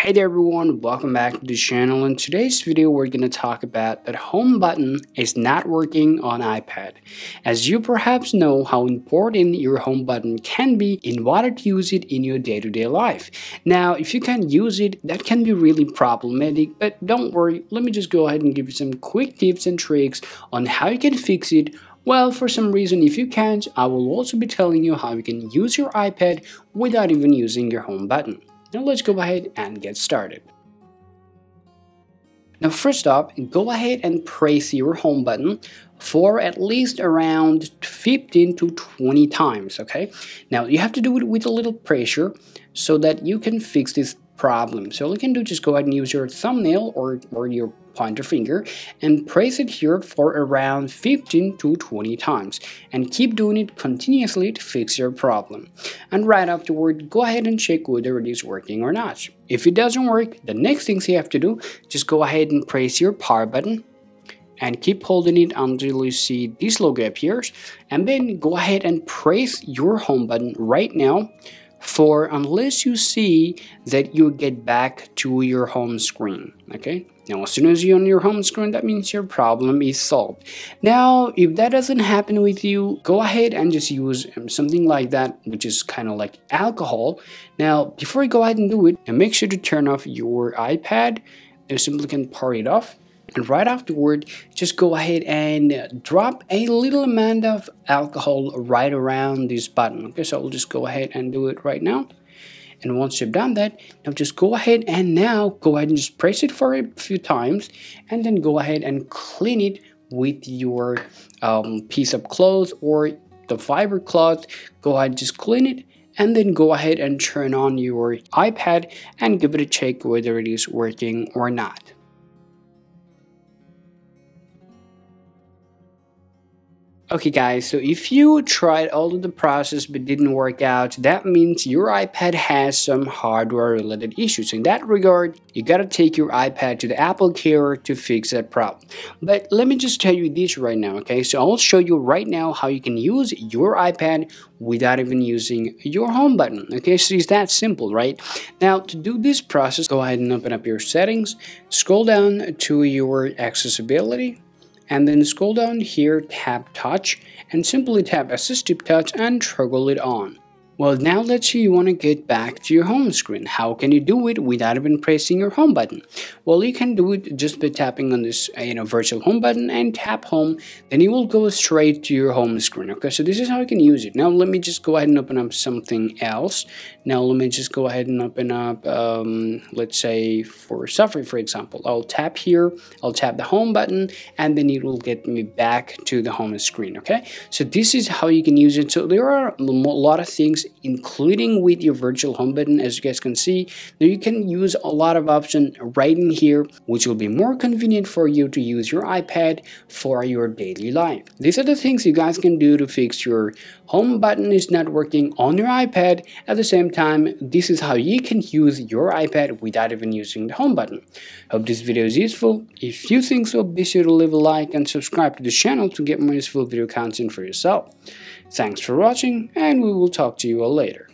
Hey there everyone, welcome back to the channel. In today's video we're going to talk about that home button is not working on iPad. As you perhaps know how important your home button can be in order to use it in your day-to-day -day life. Now if you can't use it that can be really problematic but don't worry let me just go ahead and give you some quick tips and tricks on how you can fix it well, for some reason, if you can't, I will also be telling you how you can use your iPad without even using your home button. Now let's go ahead and get started. Now first up, go ahead and press your home button for at least around 15 to 20 times, okay? Now you have to do it with a little pressure so that you can fix this problem. So all you can do just go ahead and use your thumbnail or, or your pointer finger and press it here for around 15 to 20 times and keep doing it continuously to fix your problem. And right afterward, go ahead and check whether it is working or not. If it doesn't work, the next things you have to do, just go ahead and press your power button and keep holding it until you see this logo appears and then go ahead and press your home button right now for unless you see that you get back to your home screen okay? Now as soon as you're on your home screen that means your problem is solved. Now if that doesn't happen with you go ahead and just use um, something like that which is kind of like alcohol. Now before you go ahead and do it and make sure to turn off your ipad you simply can power it off and right afterward just go ahead and drop a little amount of alcohol right around this button okay? So I'll just go ahead and do it right now. And once you've done that now just go ahead and now go ahead and just press it for a few times and then go ahead and clean it with your um, piece of cloth or the fiber cloth. Go ahead and just clean it and then go ahead and turn on your iPad and give it a check whether it is working or not Okay guys, so if you tried all of the process but didn't work out, that means your iPad has some hardware related issues. In that regard, you gotta take your iPad to the Apple Care to fix that problem. But let me just tell you this right now, okay? So I'll show you right now how you can use your iPad without even using your home button, okay? So it's that simple, right? Now to do this process, go ahead and open up your settings, scroll down to your accessibility, and then scroll down here tap touch and simply tap assistive touch and toggle it on. Well, now let's say you want to get back to your home screen. How can you do it without even pressing your home button? Well, you can do it just by tapping on this uh, you know, virtual home button and tap home. Then you will go straight to your home screen. Okay, so this is how you can use it. Now, let me just go ahead and open up something else. Now, let me just go ahead and open up, um, let's say for Safari, for example. I'll tap here, I'll tap the home button, and then it will get me back to the home screen. Okay, so this is how you can use it. So there are a lot of things including with your virtual home button as you guys can see. Now you can use a lot of options right in here which will be more convenient for you to use your iPad for your daily life. These are the things you guys can do to fix your home button is not working on your iPad. At the same time this is how you can use your iPad without even using the home button. Hope this video is useful. If you think so be sure to leave a like and subscribe to the channel to get more useful video content for yourself. Thanks for watching and we will talk to you all later.